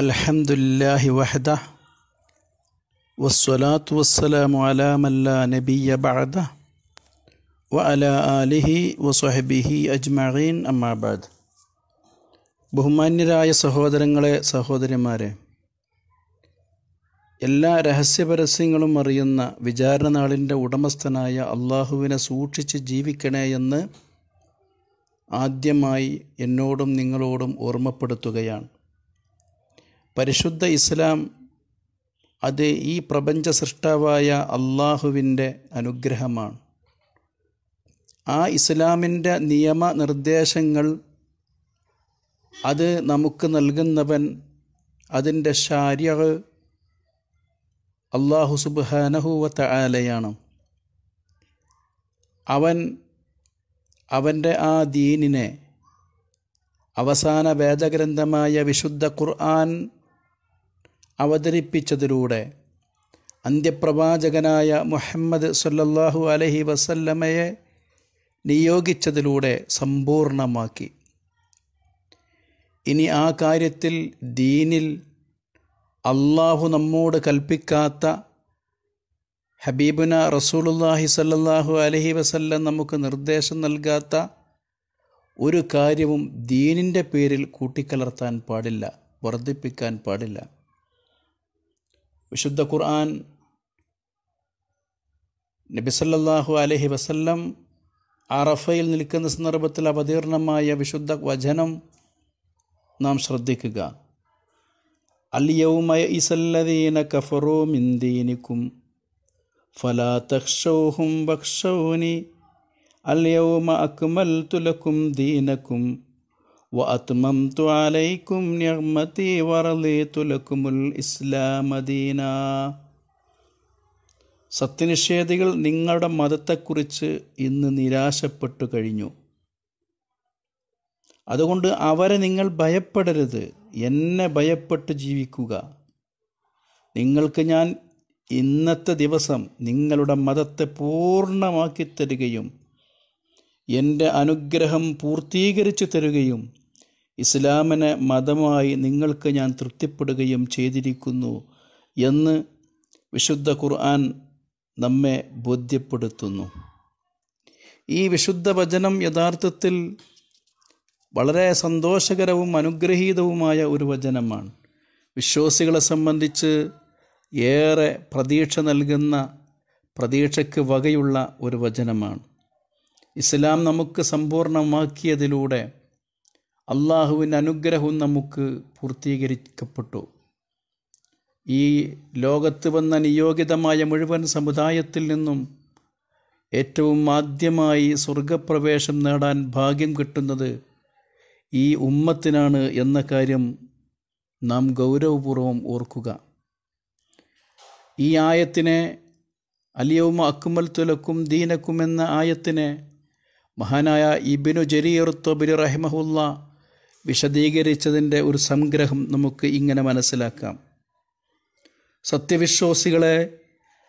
അൽഹംദുലില്ലാഹി വഹദ വസ്സലാത്തു വസ്സലാമു അലാ മല്ല നബിയ ബഅദ വ അല ആലിഹി വസുഹബിഹി അജ്മഈൻ. അമ്മാബാദ് ബഹുമാന്യരായ സഹോദരങ്ങളെ സഹോദരിമാരെ എല്ലാ രഹസ്യപരസ്യങ്ങളും അറിയുന്ന വിചാരണ നാളിന്റെ ഉടമസ്ഥനായ അള്ളാഹുവിനെ സൂക്ഷിച്ച് ജീവിക്കണേ എന്ന് ആദ്യമായി എന്നോടും നിങ്ങളോടും ഓർമ്മപ്പെടുത്തുകയാണ്. പരിശുദ്ധ ഇസ്ലാം അത് ഈ പ്രപഞ്ച സൃഷ്ടാവായ അള്ളാഹുവിന്റെ അനുഗ്രഹമാണ്. ആ ഇസ്ലാമിന്റെ നിയമനിർദ്ദേശങ്ങൾ അത് നമുക്ക് നൽകുന്നവൻ അതിന്റെ ശാര്യ അള്ളാഹു സുബാനഹുവത്ത ആലയാണ് അവൻ അവന്റെ ആ ദീനിനെ അവസാന വേദഗ്രന്ഥമായ വിശുദ്ധ ഖുർആൻ അവതരിപ്പിച്ചതിലൂടെ അന്ത്യപ്രവാചകനായ മുഹമ്മദ് സല്ലല്ലാഹു അലഹി വസല്ലമയെ നിയോഗിച്ചതിലൂടെ സമ്പൂർണമാക്കി. ഇനി ആ കാര്യത്തിൽ ദീനിൽ അള്ളാഹു നമ്മോട് കൽപ്പിക്കാത്ത ഹബീബുന റസൂലുല്ലാഹി സല്ലല്ലാഹു അലഹി വസല്ലം നമുക്ക് നിർദ്ദേശം നൽകാത്ത ഒരു കാര്യവും ദീനിന്റെ പേരിൽ കൂട്ടിക്കലർത്താൻ പാടില്ല വർദ്ധിപ്പിക്കാൻ പാടില്ല. വിശുദ്ധ ഖുർആൻ നബിസല്ലാഹു അലഹി വസല്ലം അറഫയിൽ നിൽക്കുന്ന സന്ദർഭത്തിൽ അവതീർണമായ വിശുദ്ധ വചനം നാം ശ്രദ്ധിക്കുക. അല്യവുമയ ഇസല്ലദീന കഫറോ മിന്ദീനിക്കും ഫലാ തക്ഷൗഹും ബക്ഷൗനി അല്യവുമ അക്മൽതു ലക്കും ദീനക്കും ലക്കുമുൽ ഇസ്ലാമ സത്യനിഷേധികൾ നിങ്ങളുടെ മതത്തെക്കുറിച്ച് ഇന്ന് നിരാശപ്പെട്ടു കഴിഞ്ഞു. അതുകൊണ്ട് അവരെ നിങ്ങൾ ഭയപ്പെടരുത്. എന്നെ ഭയപ്പെട്ട് ജീവിക്കുക. നിങ്ങൾക്ക് ഞാൻ ഇന്നത്തെ ദിവസം നിങ്ങളുടെ മതത്തെ പൂർണമാക്കി തരികയും എന്റെ അനുഗ്രഹം പൂർത്തീകരിച്ചു തരുകയും ഇസ്ലാമിനെ മതമായി നിങ്ങൾക്ക് ഞാൻ തൃപ്തിപ്പെടുകയും ചെയ്തിരിക്കുന്നു എന്ന് വിശുദ്ധ ഖുർആൻ നമ്മെ ബോധ്യപ്പെടുത്തുന്നു. ഈ വിശുദ്ധ വചനം യഥാർത്ഥത്തിൽ വളരെ സന്തോഷകരവും അനുഗ്രഹീതവുമായ ഒരു വചനമാണ്. വിശ്വാസികളെ സംബന്ധിച്ച് ഏറെ പ്രതീക്ഷ നൽകുന്ന പ്രതീക്ഷയ്ക്ക് വകയുള്ള ഒരു വചനമാണ്. ഇസ്ലാം നമുക്ക് സമ്പൂർണമാക്കിയതിലൂടെ അള്ളാഹുവിന്റെ അനുഗ്രഹവും നമുക്ക് പൂർത്തീകരിക്കപ്പെട്ടു. ഈ ലോകത്ത് വന്ന നിയോഗിതമായ മുഴുവൻ സമുദായത്തിൽ നിന്നും ഏറ്റവും ആദ്യമായി സ്വർഗപ്രവേശം നേടാൻ ഭാഗ്യം കിട്ടുന്നത് ഈ ഉമ്മത്തിനാണ് എന്ന കാര്യം നാം ഗൗരവപൂർവം ഓർക്കുക. ഈ ആയത്തിനെ അലിയവുമ അക്കുമൽ തുലക്കും ദീനക്കും എന്ന ആയത്തിനെ മഹാനായ ഇബിനു ജരീർ തൊബിരി റഹിമഹുല്ല വിശദീകരിച്ചതിന്റെ ഒരു സംഗ്രഹം നമുക്ക് ഇങ്ങനെ മനസ്സിലാക്കാം. സത്യവിശ്വാസികളെ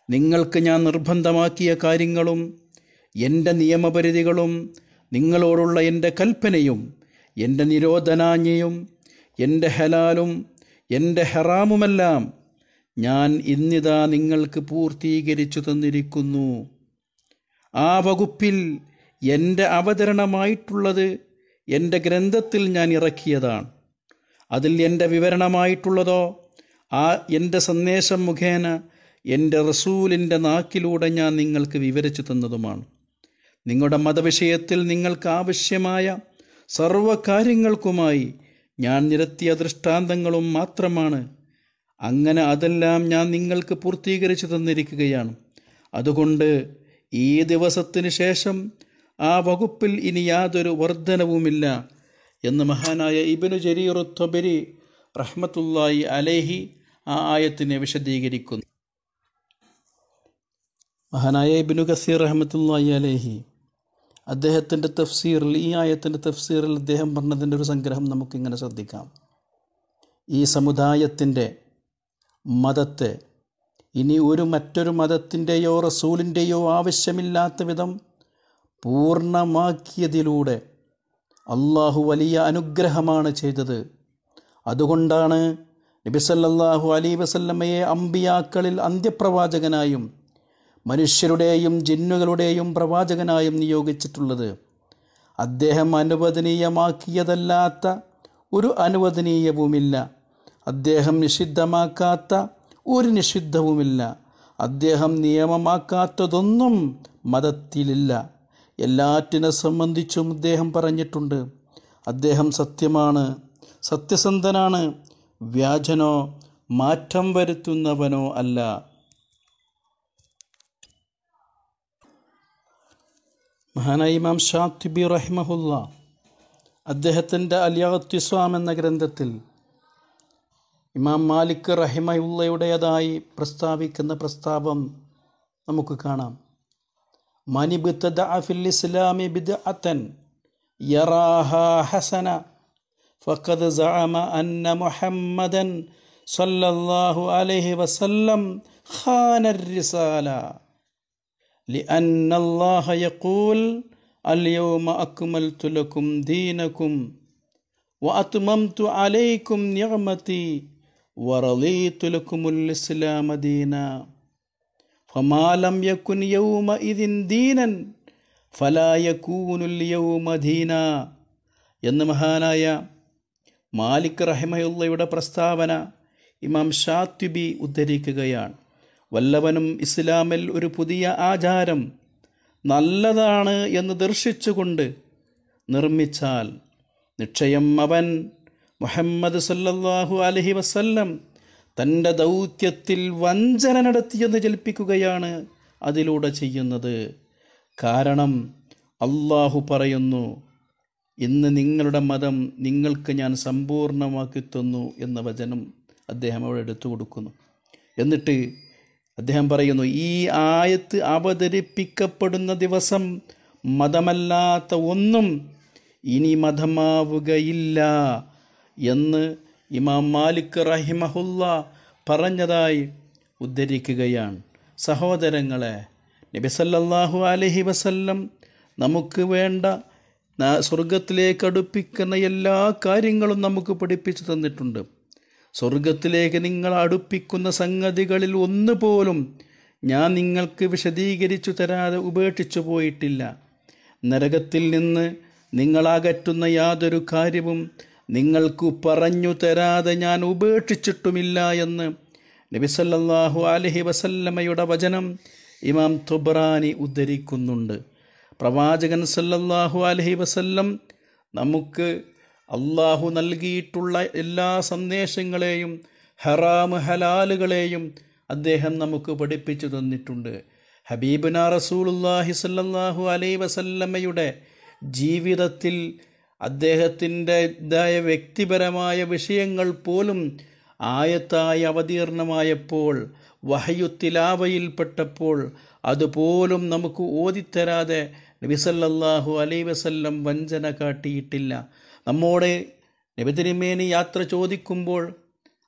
നിങ്ങൾക്ക് ഞാൻ നിർബന്ധമാക്കിയ കാര്യങ്ങളും എന്റെ നിയമപരിധികളും നിങ്ങളോടുള്ള എന്റെ കൽപ്പനയും എന്റെ നിരോധനാജ്ഞയും എന്റെ ഹലാലും എന്റെ ഹറാമുമെല്ലാം ഞാൻ ഇന്നിതാ നിങ്ങൾക്ക് പൂർത്തീകരിച്ചു തന്നിരിക്കുന്നു. ആ വകുപ്പിൽ എന്റെ അവതരണമായിട്ടുള്ളത് എന്റെ ഗ്രന്ഥത്തിൽ ഞാൻ ഇറക്കിയതാണ്. അതിൽ എന്റെ വിവരണമായിട്ടുള്ളതോ ആ എന്റെ സന്ദേശം മുഖേന എന്റെ റസൂലിന്റെ നാക്കിലൂടെ ഞാൻ നിങ്ങൾക്ക് വിവരിച്ചു തന്നതുമാണ്. നിങ്ങളുടെ മതവിഷയത്തിൽ നിങ്ങൾക്ക് ആവശ്യമായ സർവകാര്യങ്ങൾക്കുമായി ഞാൻ നിരത്തിയ ദൃഷ്ടാന്തങ്ങളും മാത്രമാണ്. അങ്ങനെ അതെല്ലാം ഞാൻ നിങ്ങൾക്ക് പൂർത്തീകരിച്ചു തന്നിരിക്കുകയാണ്. അതുകൊണ്ട് ഈ ദിവസത്തിന് ശേഷം ആ വകുപ്പിൽ ഇനി യാതൊരു വർധനവുമില്ല എന്ന് മഹാനായ ഇബിനു ജരീറുത്തൊബരി റഹ്മത്തുല്ലായി അലേഹി ആ ആയത്തിനെ വിശദീകരിക്കുന്നു. മഹാനായ ഇബിനു കസീർ റഹ്മത്തുല്ലായി അലേഹി അദ്ദേഹത്തിന്റെ തഫ്സീറിൽ ഈ ആയത്തിന്റെ തഫ്സീറിൽ അദ്ദേഹം പറഞ്ഞതിന്റെ ഒരു സംഗ്രഹം നമുക്കിങ്ങനെ ശ്രദ്ധിക്കാം. ഈ സമുദായത്തിന്റെ മതത്തെ ഇനി ഒരു മറ്റൊരു മതത്തിന്റെയോ റസൂലിന്റെയോ ആവശ്യമില്ലാത്ത വിധം പൂർണമാക്കിയതിലൂടെ അള്ളാഹു വലിയ അനുഗ്രഹമാണ് ചെയ്തത്. അതുകൊണ്ടാണ് നബിസല്ലാഹു അലി വസല്ലമ്മയെ അമ്പിയാക്കളിൽ അന്ത്യപ്രവാചകനായും മനുഷ്യരുടെയും ജിന്നുകളുടെയും പ്രവാചകനായും നിയോഗിച്ചിട്ടുള്ളത്. അദ്ദേഹം അനുവദനീയമാക്കിയതല്ലാത്ത ഒരു അനുവദനീയവുമില്ല. അദ്ദേഹം നിഷിദ്ധമാക്കാത്ത ഒരു നിഷിദ്ധവുമില്ല. അദ്ദേഹം നിയമമാക്കാത്തതൊന്നും മതത്തിലില്ല. എല്ലാറ്റിനെ സംബന്ധിച്ചും അദ്ദേഹം പറഞ്ഞിട്ടുണ്ട്. അദ്ദേഹം സത്യമാണ്. സത്യസന്ധനാണ്. വ്യാജനോ മാറ്റം വരുത്തുന്നവനോ അല്ല. മഹാനായ ഇമാം ഷാത്തിബി റഹ്മഹുല്ല അദ്ദേഹത്തിന്റെ അലിയാത്തിസ്വാം എന്ന ഗ്രന്ഥത്തിൽ ഇമാം മാലിക് റഹിമയുള്ളയുടേതായി പ്രസ്താവിക്കുന്ന പ്രസ്താവം നമുക്ക് കാണാം. من ابتدع في الإسلام بدعة يراها حسنة فقد زعم أن محمدا صلى الله عليه وسلم خان الرسالة لأن الله يقول اليوم أكملت لكم دينكم وأتممت عليكم نعمتي ورضيت لكم الإسلام ديناً. ഫമാലം യക്കുൻ യൗമ ഇതിൻ ദീനൻ ഫലായക്കൂനുൽ യൗമ എന്ന് മഹാനായ മാലിക് റഹിമയുള്ളയുടെ പ്രസ്താവന ഇമാം ഷാത്യുബി ഉദ്ധരിക്കുകയാണ്. വല്ലവനും ഇസ്ലാമിൽ ഒരു പുതിയ ആചാരം നല്ലതാണ് എന്ന് ദർശിച്ചുകൊണ്ട് നിർമ്മിച്ചാൽ നിശ്ചയം അവൻ മുഹമ്മദ് സല്ലല്ലാഹു അലഹി വസല്ലം തന്റെ ദൗത്യത്തിൽ വഞ്ചന നടത്തിയെന്ന് ജൽപ്പിക്കുകയാണ് അതിലൂടെ ചെയ്യുന്നത്. കാരണം അള്ളാഹു പറയുന്നു ഇന്ന് നിങ്ങളുടെ മതം നിങ്ങൾക്ക് ഞാൻ സമ്പൂർണമാക്കി തന്നു എന്ന വചനം അദ്ദേഹം അവിടെ എടുത്തു കൊടുക്കുന്നു. എന്നിട്ട് അദ്ദേഹം പറയുന്നു ഈ ആയത്ത് അവതരിപ്പിക്കപ്പെടുന്ന ദിവസം മതമല്ലാത്ത ഒന്നും ഇനി മതമാവുകയില്ല എന്ന് ഇമാം മാലിക് റഹിമഹുല്ല പറഞ്ഞതായി ഉദ്ധരിക്കുകയാണ്. സഹോദരങ്ങളെ നബിസല്ലാഹു അലഹി വസല്ലം നമുക്ക് വേണ്ട സ്വർഗത്തിലേക്ക് അടുപ്പിക്കുന്ന എല്ലാ കാര്യങ്ങളും നമുക്ക് പഠിപ്പിച്ചു തന്നിട്ടുണ്ട്. സ്വർഗത്തിലേക്ക് നിങ്ങൾ അടുപ്പിക്കുന്ന സംഗതികളിൽ ഒന്നുപോലും ഞാൻ നിങ്ങൾക്ക് വിശദീകരിച്ചു തരാതെ ഉപേക്ഷിച്ചു പോയിട്ടില്ല. നരകത്തിൽ നിന്ന് നിങ്ങളകറ്റുന്ന യാതൊരു കാര്യവും നിങ്ങൾക്ക് പറഞ്ഞു തരാതെ ഞാൻ ഉപേക്ഷിച്ചിട്ടുമില്ല എന്ന് നബിസല്ലാഹു അലഹി വസല്ലമ്മയുടെ വചനം ഇമാം തുബ്രാനി ഉദ്ധരിക്കുന്നുണ്ട്. പ്രവാചകൻ സല്ലല്ലാഹു അലഹി വസല്ലം നമുക്ക് അള്ളാഹു നൽകിയിട്ടുള്ള എല്ലാ സന്ദേശങ്ങളെയും ഹറാം ഹലാലുകളെയും അദ്ദേഹം നമുക്ക് പഠിപ്പിച്ചു തന്നിട്ടുണ്ട്. ഹബീബുന റസൂലുല്ലാഹി സല്ലല്ലാഹു അലൈ വസല്ലമ്മയുടെ ജീവിതത്തിൽ അദ്ദേഹത്തിന്റെതായ വ്യക്തിപരമായ വിഷയങ്ങൾ പോലും ആയത്തായി അവതീർണമായപ്പോൾ വഹയുത്തിലാവയിൽപ്പെട്ടപ്പോൾ അതുപോലും നമുക്ക് ഓതിത്തരാതെ നബിസല്ലാഹു അലൈ വസല്ലം വഞ്ചന കാട്ടിയിട്ടില്ല. നമ്മോട് നബിതിരിമേനി യാത്ര ചോദിക്കുമ്പോൾ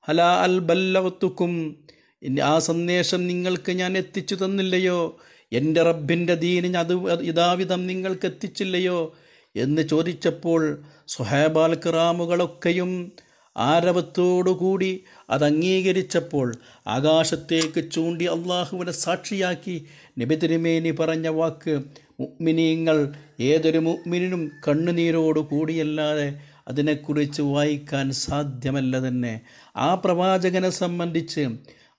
ഹലാ അൽ ബല്ലവത്തുക്കും? ആ സന്ദേശം നിങ്ങൾക്ക് ഞാൻ എത്തിച്ചു തന്നില്ലയോ? എന്റെ റബ്ബിന്റെ ദീനിന് അത് യഥാവിധം നിങ്ങൾക്ക് എത്തിച്ചില്ലയോ? എന്ന് ചോദിച്ചപ്പോൾ സുഹേബാൽ കിറാമുകളൊക്കെയും ആരവത്തോടുകൂടി അത് അംഗീകരിച്ചപ്പോൾ ആകാശത്തേക്ക് ചൂണ്ടി അള്ളാഹുവിനെ സാക്ഷിയാക്കി നബി തിരുമേനി പറഞ്ഞ വാക്ക് മുഗ്മിനീങ്ങൾ ഏതൊരു മുഗ്മിനും കണ്ണുനീരോടു കൂടിയല്ലാതെ അതിനെക്കുറിച്ച് വായിക്കാൻ സാധ്യമല്ല തന്നെ. ആ പ്രവാചകനെ സംബന്ധിച്ച്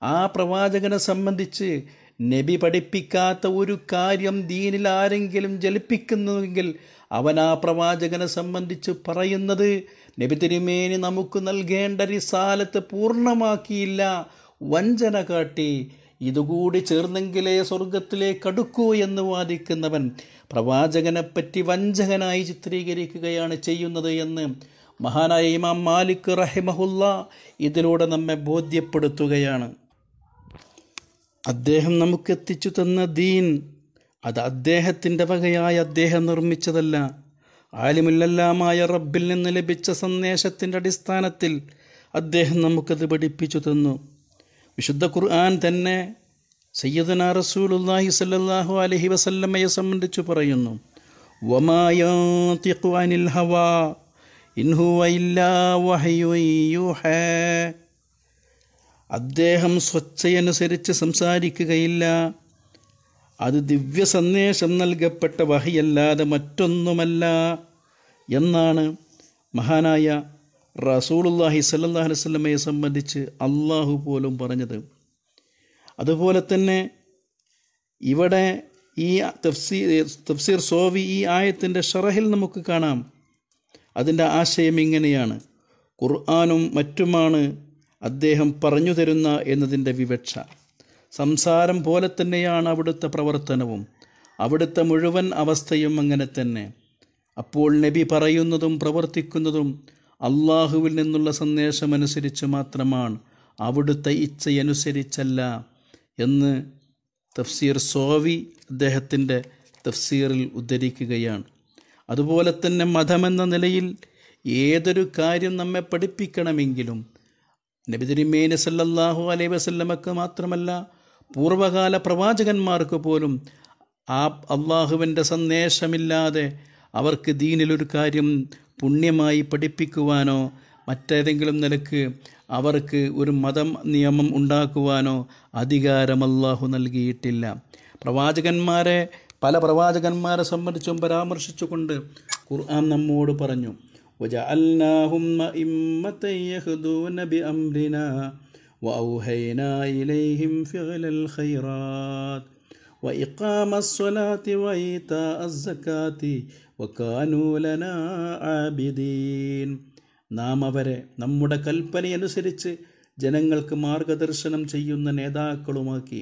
ആ പ്രവാചകനെ സംബന്ധിച്ച് നബി പഠിപ്പിക്കാത്ത ഒരു കാര്യം ദീനിൽ ആരെങ്കിലും ജലിപ്പിക്കുന്നുവെങ്കിൽ അവൻ ആ പ്രവാചകനെ സംബന്ധിച്ച് പറയുന്നത് നബി തിരുമേനി നമുക്ക് നൽകേണ്ട റിസാലത്ത് പൂർണമാക്കിയില്ല. വഞ്ചന കാട്ടി ഇതുകൂടി ചേർന്നെങ്കിലേ സ്വർഗത്തിലേക്ക് അടുക്കൂ എന്ന് വാദിക്കുന്നവൻ പ്രവാചകനെപ്പറ്റി വഞ്ചകനായി ചിത്രീകരിക്കുകയാണ് ചെയ്യുന്നത് എന്ന് മഹാനായ ഇമാം മാലിക് റഹിമഹുല്ല ഇതിലൂടെ നമ്മെ ബോധ്യപ്പെടുത്തുകയാണ്. അദ്ദേഹം നമുക്കെത്തിച്ചു തന്ന ദീൻ അത് അദ്ദേഹത്തിന്റെ വകയായി അദ്ദേഹം നിർമ്മിച്ചതല്ല. ആലിമില്ലെല്ലാമായ റബ്ബിൽ നിന്ന് ലഭിച്ച സന്ദേശത്തിന്റെ അടിസ്ഥാനത്തിൽ അദ്ദേഹം നമുക്കത് പഠിപ്പിച്ചു തന്നു. വിശുദ്ധ ഖുർആൻ തന്നെ സയ്യദന റസൂലുല്ലാഹി സല്ലാഹു അലഹി വസല്ലമ്മയെ സംബന്ധിച്ച് പറയുന്നു. വമായാതിഖു അനിൽ ഹവാ അദ്ദേഹം സ്വച്ഛയനുസരിച്ച് സംസാരിക്കുകയില്ല. അത് ദിവ്യ സന്ദേശം നൽകപ്പെട്ട വഹയല്ലാതെ മറ്റൊന്നുമല്ല എന്നാണ് മഹാനായ റസൂളുല്ലാഹി സല്ലല്ലാഹു അലൈഹി വസല്ലമയെ സംബന്ധിച്ച് അള്ളാഹു പോലും പറഞ്ഞത്. അതുപോലെ തന്നെ ഇവിടെ ഈ തഫ്സീർ തഫ്സീർ സോവി ഈ ആയത്തിന്റെ ഷറഹിൽ നമുക്ക് കാണാം. അതിന്റെ ആശയം ഇങ്ങനെയാണ്. ഖുർആാനും മറ്റുമാണ് അദ്ദേഹം പറഞ്ഞു തരുന്ന എന്നതിന്റെ വിവക്ഷ. സംസാരം പോലെ തന്നെയാണ് അവിടുത്തെ പ്രവർത്തനവും. അവിടുത്തെ മുഴുവൻ അവസ്ഥയും അങ്ങനെ തന്നെ. അപ്പോൾ നബി പറയുന്നതും പ്രവർത്തിക്കുന്നതും അള്ളാഹുവിൽ നിന്നുള്ള സന്ദേശമനുസരിച്ച് മാത്രമാണ്. അവിടുത്തെ ഇച്ഛയനുസരിച്ചല്ല എന്ന് തഫ്സീർ സോവി അദ്ദേഹത്തിന്റെ തഫ്സീറിൽ ഉദ്ധരിക്കുകയാണ്. അതുപോലെ തന്നെ മതമെന്ന നിലയിൽ ഏതൊരു കാര്യം നമ്മെ പഠിപ്പിക്കണമെങ്കിലും നബി സല്ലാഹു അലൈഹി വസല്ലമക്ക് മാത്രമല്ല പൂർവകാല പ്രവാചകന്മാർക്ക് പോലും ആ അള്ളാഹുവിൻ്റെ സന്ദേശമില്ലാതെ അവർക്ക് ദീനിലൊരു കാര്യം പുണ്യമായി പഠിപ്പിക്കുവാനോ മറ്റേതെങ്കിലും നിലക്ക് അവർക്ക് ഒരു മതം നിയമം ഉണ്ടാക്കുവാനോ അധികാരം അള്ളാഹു നൽകിയിട്ടില്ല പ്രവാചകന്മാരെ പല പ്രവാചകന്മാരെ സംബന്ധിച്ചും പരാമർശിച്ചുകൊണ്ട് ഖുർആൻ നമ്മോട് പറഞ്ഞു وجعلناهم أئمة يهدون بأمرنا وأوهينا إليهم فعل الخيرات وإقام الصلاة وإيتاء الزكاة وكانوا لنا عابدين നാം അവരെ നമ്മുടെ കൽപ്പനയനുസരിച്ച് ജനങ്ങൾക്ക് മാർഗദർശനം ചെയ്യുന്ന നേതാക്കളുമാക്കി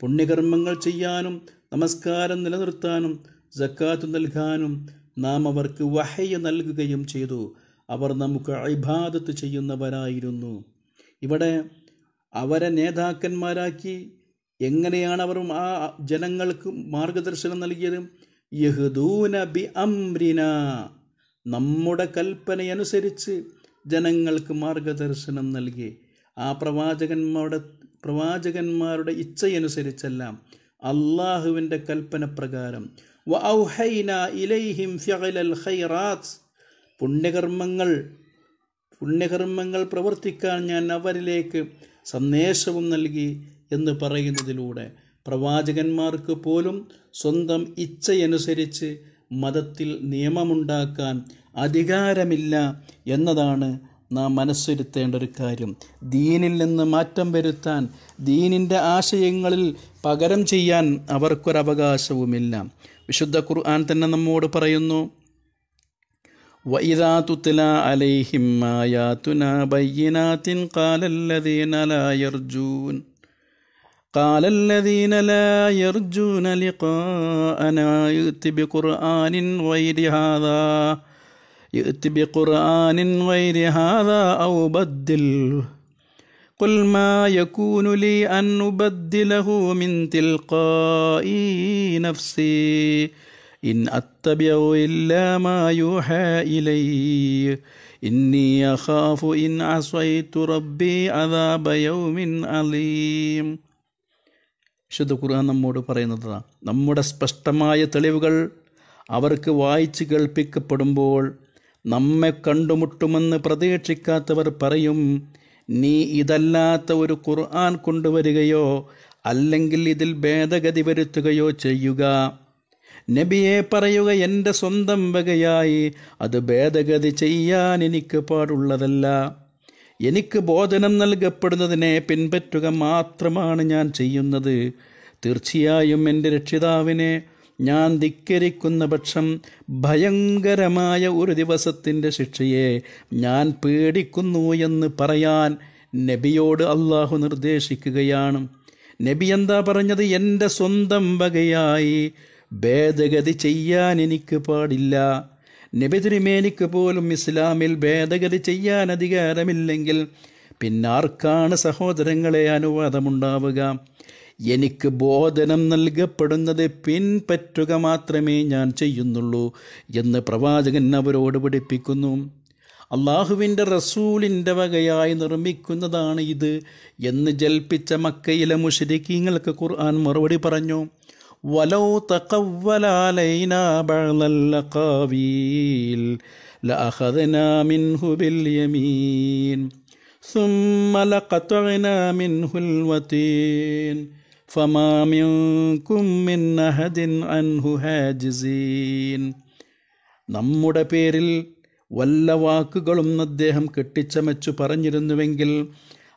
പുണ്യകർമ്മങ്ങൾ ചെയ്യാനും നമസ്കാരം നിലനിർത്താനും ജക്കാത്ത് നൽകാനും നാം അവർക്ക് വഹയ നൽകുകയും ചെയ്തു അവർ നമുക്ക് ഇബാദത്ത് ചെയ്യുന്നവരായിരുന്നു ഇവിടെ അവരെ നേതാക്കന്മാരാക്കി എങ്ങനെയാണ് അവർ ആ ജനങ്ങൾക്ക് മാർഗദർശനം നൽകിയത്? യഹ്ദൂന ബി അംരിന നമ്മുടെ കൽപ്പനയനുസരിച്ച് ജനങ്ങൾക്ക് മാർഗദർശനം നൽകി. ആ പ്രവാചകന്മാരുടെ പ്രവാചകന്മാരുടെ ഇച്ഛയനുസരിച്ചല്ല അള്ളാഹുവിന്റെ കൽപ്പന പ്രകാരം. വൗഹൈന ഇലൈഹിം ഫിഅലൽ ഖൈറാത്ത് പുണ്യകർമ്മങ്ങൾ പുണ്യകർമ്മങ്ങൾ പ്രവർത്തിക്കാൻ ഞാൻ അവരിലേക്ക് സന്ദേശവും നൽകി എന്ന് പറയുന്നതിലൂടെ പ്രവാചകന്മാർക്ക് പോലും സ്വന്തം ഇച്ഛയനുസരിച്ച് മതത്തിൽ നിയമമുണ്ടാക്കാൻ അധികാരമില്ല എന്നതാണ് നാം മനസ്സിരുത്തേണ്ട ഒരു കാര്യം. ദീനിൽ നിന്ന് മാറ്റം വരുത്താൻ ദീനിന്റെ ആശയങ്ങളിൽ പകരം ചെയ്യാൻ അവർക്കൊരവകാശവുമില്ല. വിശുദ്ധ ഖുർആൻ തന്നെ നമ്മോട് പറയുന്നു وإذا تتلى عليهم آياتنا بينات قال الذين لا يرجون قال الذين لا يرجون لقاءنا يأت بقرآن غير هذا يأت بقرآن غير هذا أو بدل قل ما يكون لي أن أبدله من تلقاء نفسي إن أتبع إلا ما يوحى إلي إني أخاف إن عصيت ربي عذاب يوم عليم വിശുദ്ധ ഖുർആൻ നമ്മോട് പറയുന്നതാണ് നമ്മുടെ സ്പഷ്ടമായ തെളിവുകൾ അവർക്ക് വായിച്ച് കേൾപ്പിക്കപ്പെടുമ്പോൾ നമ്മെ കണ്ടുമുട്ടുമെന്ന് പ്രതീക്ഷിക്കാത്തവർ പറയും നീ ഇതല്ലാത്ത ഒരു ഖുർആൻ കൊണ്ടുവരികയോ അല്ലെങ്കിൽ ഇതിൽ ഭേദഗതി വരുത്തുകയോ ചെയ്യുക നബിയെ പറയുക എന്റെ സ്വന്തം വകയായി അത് ഭേദഗതി ചെയ്യാൻ എനിക്ക് പാടുള്ളതല്ല. എനിക്ക് ബോധനം നൽകപ്പെടുന്നതിനെ പിൻപറ്റുക മാത്രമാണ് ഞാൻ ചെയ്യുന്നത്. തീർച്ചയായും എന്റെ രക്ഷിതാവിനെ ഞാൻ ധിക്കരിക്കുന്ന പക്ഷം ഭയങ്കരമായ ഒരു ദിവസത്തിന്റെ ശിക്ഷയെ ഞാൻ പേടിക്കുന്നു എന്ന് പറയാൻ നബിയോട് അള്ളാഹു നിർദ്ദേശിക്കുകയാണ്. നബി എന്താ പറഞ്ഞത്? എന്റെ സ്വന്തം വകയായി ഭേദഗതി ചെയ്യാൻ എനിക്ക് പാടില്ല. നബിതിരുമേനിക്ക് പോലും ഇസ്ലാമിൽ ഭേദഗതി ചെയ്യാൻ അധികാരമില്ലെങ്കിൽ പിന്നാർക്കാണ് സഹോദരങ്ങളെ അനുവാദമുണ്ടാവുക. എനിക്ക് ബോധനം നൽകപ്പെടുന്നത് പിൻപറ്റുക മാത്രമേ ഞാൻ ചെയ്യുന്നുള്ളൂ എന്ന് പ്രവാചകൻ അവരോട് പഠിപ്പിക്കുന്നു. അള്ളാഹുവിന്റെ റസൂലിന്റെ വകയായി നിർമ്മിക്കുന്നതാണ് ഇത് എന്ന് ജൽപ്പിച്ച മക്കയിലെ മുഷരിക്കീങ്ങൾക്ക് ഖുർആൻ മറുപടി പറഞ്ഞു. വലോ തക്കവലാലൈന ബഅലൽ ലഅഖദ്നാ മിൻഹു ബിൽ യമീൻ ثم لقطعنا منه الوتين فما منكم من أحد عنه حاجزين നമ്മുടെ പേരിൽ വല്ല വാക്കുകളും അദ്ദേഹം കെട്ടിച്ചമച്ചു പറഞ്ഞിരുന്നുവെങ്കിൽ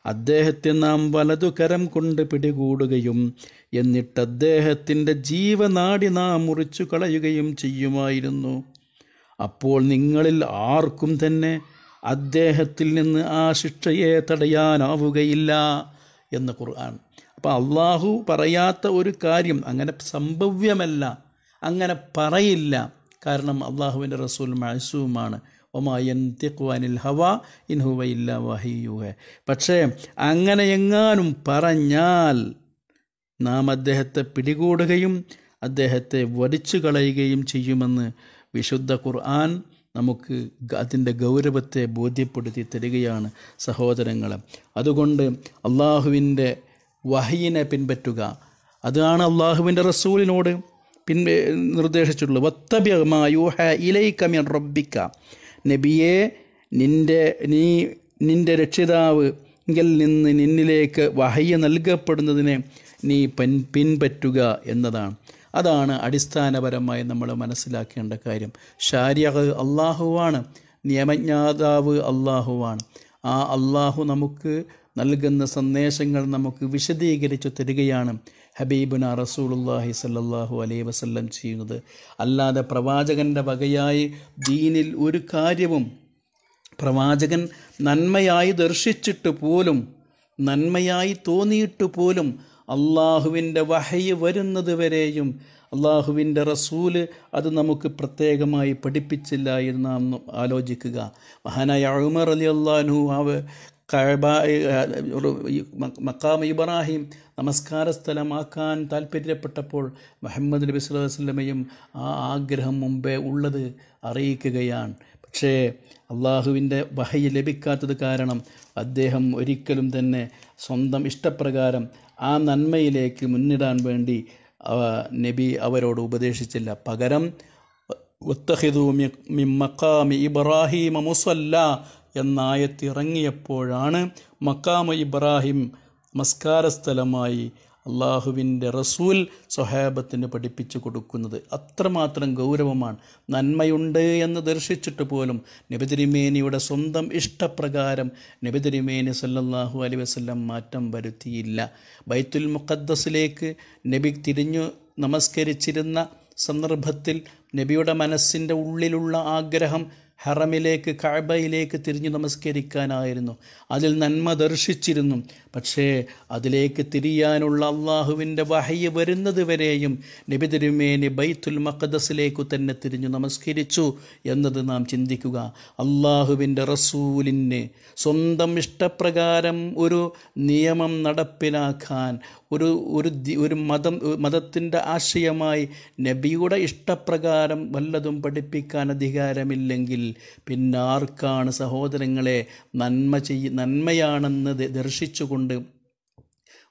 അദ്ദേഹത്തെ നാം വലതുകരം കൊണ്ട് പിടികൂടുകയും എന്നിട്ട് അദ്ദേഹത്തിന്റെ ജീവനാടി നാം മുറിച്ചു കളയുകയും ചെയ്യുമായിരുന്നു. അപ്പോൾ നിങ്ങളിൽ ആർക്കും തന്നെ അദ്ദേഹത്തിൽ നിന്ന് ആ ശിക്ഷയെ തടയാനാവുകയില്ല എന്ന് ഖുർആൻ. അപ്പോൾ അള്ളാഹു പറയാത്ത ഒരു കാര്യം അങ്ങനെ സംഭവ്യമല്ല അങ്ങനെ പറയില്ല. കാരണം അള്ളാഹുവിന്റെ റസൂൽ മഴസൂമാണ് ഒമായന്തിഖ്വാനിൽ ഹവ ഇൻഹുവ ഇല്ല വഹിയുഹ പക്ഷേ അങ്ങനെ എങ്ങാനും പറഞ്ഞാൽ നാം അദ്ദേഹത്തെ പിടികൂടുകയും അദ്ദേഹത്തെ വലിച്ചു കളയുകയും ചെയ്യുമെന്ന് വിശുദ്ധ ഖുർആൻ നമുക്ക് അതിന്റെ ഗൗരവത്തെ ബോധ്യപ്പെടുത്തി തരികയാണ് സഹോദരങ്ങളെ. അതുകൊണ്ട് അള്ളാഹുവിന്റെ വഹയിനെ പിൻപറ്റുക. അതാണ് അള്ളാഹുവിന്റെ റസൂലിനോട് പിൻ നിർദ്ദേശിച്ചിട്ടുള്ളത്. വത്തബ്യൂഹ ഇലൈക്കമിൻ റബ്ബിക്ക നബിയെ നിന്റെ നീ നിന്റെ രക്ഷിതാവ് ങ്കിൽ നിന്ന് നിന്നിലേക്ക് വഹയ്യ നൽകപ്പെടുന്നതിനെ നീ പൻ പിൻപറ്റുക എന്നതാണ്. അതാണ് അടിസ്ഥാനപരമായി നമ്മൾ മനസ്സിലാക്കേണ്ട കാര്യം. ഷാരിയഹ് അള്ളാഹുവാണ് നിയമജ്ഞാതാവ് അള്ളാഹുവാണ് ആ അള്ളാഹു നമുക്ക് നൽകുന്ന സന്ദേശങ്ങൾ നമുക്ക് വിശദീകരിച്ചു തരികയാണ്. ഹബീബുന റസൂലുല്ലാഹി സല്ലല്ലാഹു അലൈഹി വസല്ലം ചെയ്യുന്നത്. അല്ലാതെ പ്രവാചകന്റെ വകയായി ദീനിൽ ഒരു കാര്യവും പ്രവാചകൻ നന്മയായി ദർശിച്ചിട്ട് പോലും നന്മയായി തോന്നിയിട്ട് പോലും അള്ളാഹുവിന്റെ വഹയ് വരുന്നത് വരെയും അള്ളാഹുവിന്റെ റസൂൽ അത് നമുക്ക് പ്രത്യേകമായി പഠിപ്പിച്ചില്ല എന്ന് നാം ആലോചിക്കുക. മഹാനായ ഉമർ അലി അള്ളാഹു ആവ് കഴബ മക്കാം ഇബ്രാഹിം നമസ്കാര സ്ഥലമാക്കാൻ താല്പര്യപ്പെട്ടപ്പോൾ മുഹമ്മദ് നബി സ്വല്ലല്ലാഹു അലൈഹി വസല്ലമയും ആ ആഗ്രഹം മുമ്പേ ഉള്ളത് അറിയിക്കുകയാണ്. പക്ഷേ അള്ളാഹുവിന്റെ വഹയി ലഭിക്കാത്തത് കാരണം അദ്ദേഹം ഒരിക്കലും തന്നെ സ്വന്തം ഇഷ്ടപ്രകാരം ആ നന്മയിലേക്ക് മുന്നിടാൻ വേണ്ടി നബി അവരോട് ഉപദേശിച്ചില്ല. പകരം മക്കാമി ഇബ്രാഹിം മുസല്ല എന്നായത്തിറങ്ങിയപ്പോഴാണ് മക്കാമ ഇബ്രാഹിം നമസ്കാര സ്ഥലമായി അള്ളാഹുവിന്റെ റസൂൽ സ്വഹാബത്തിന് പഠിപ്പിച്ചു കൊടുക്കുന്നത്. അത്രമാത്രം ഗൗരവമാണ്. നന്മയുണ്ട് എന്ന് ദർശിച്ചിട്ട് പോലും നബിതിരിമേനിയുടെ സ്വന്തം ഇഷ്ടപ്രകാരം നബിതിരിമേനി സല്ലാഹു അലൈ വസല്ലം മാറ്റം വരുത്തിയില്ല. ബൈത്തുൽ മുഖദ്ദസിലേക്ക് നബി തിരിഞ്ഞു നമസ്കരിച്ചിരുന്ന സന്ദർഭത്തിൽ നബിയുടെ മനസ്സിന്റെ ഉള്ളിലുള്ള ആഗ്രഹം ഹറമിലേക്ക് കഴബയിലേക്ക് തിരിഞ്ഞു നമസ്കരിക്കാനായിരുന്നു. അതിൽ നന്മ ദർശിച്ചിരുന്നു. പക്ഷേ അതിലേക്ക് തിരിയാനുള്ള അള്ളാഹുവിന്റെ വഹയ്യ വരുന്നത് വരെയും നബി തിരുമേനി ബൈത്തുൽ മഖദസിലേക്കു തന്നെ തിരിഞ്ഞു നമസ്കരിച്ചു എന്നത് നാം ചിന്തിക്കുക. അള്ളാഹുവിന്റെ റസൂലിന് സ്വന്തം ഇഷ്ടപ്രകാരം ഒരു നിയമം നടപ്പിലാക്കാൻ ഒരു ഒരു ഒരു മതം മതത്തിന്റെ ആശയമായി നബിയുടെ ഇഷ്ടപ്രകാരം വല്ലതും പഠിപ്പിക്കാൻ അധികാരമില്ലെങ്കിൽ പിന്നെ ആർക്കാണ് സഹോദരങ്ങളെ നന്മ ചെയ്യ നന്മയാണെന്ന് ദർശിച്ചുകൊണ്ട്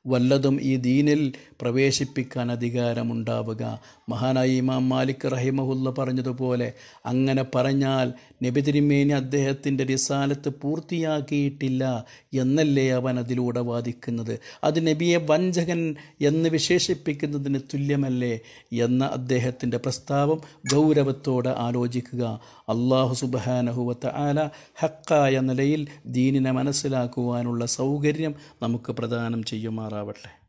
വല്ലതും ഈ ദീനിൽ പ്രവേശിപ്പിക്കാൻ അധികാരമുണ്ടാവുക. മഹാനായി ഇമാം മാലിക് റഹിമഹുല്ല പറഞ്ഞതുപോലെ അങ്ങനെ പറഞ്ഞാൽ നബിതിരിമേനി അദ്ദേഹത്തിന്റെ റിസാലത്ത് പൂർത്തിയാക്കിയിട്ടില്ല എന്നല്ലേ അവൻ അതിലൂടെ വാദിക്കുന്നത്? അത് നബിയെ വഞ്ചകൻ എന്ന് വിശേഷിപ്പിക്കുന്നതിന് തുല്യമല്ലേ എന്ന അദ്ദേഹത്തിന്റെ പ്രസ്താവം ഗൗരവത്തോടെ ആലോചിക്കുക. അള്ളാഹു സുബാനഹുവത്ത ആല ഹക്കായ നിലയിൽ ദീനിനെ മനസ്സിലാക്കുവാനുള്ള സൗകര്യം നമുക്ക് പ്രദാനം बराबर है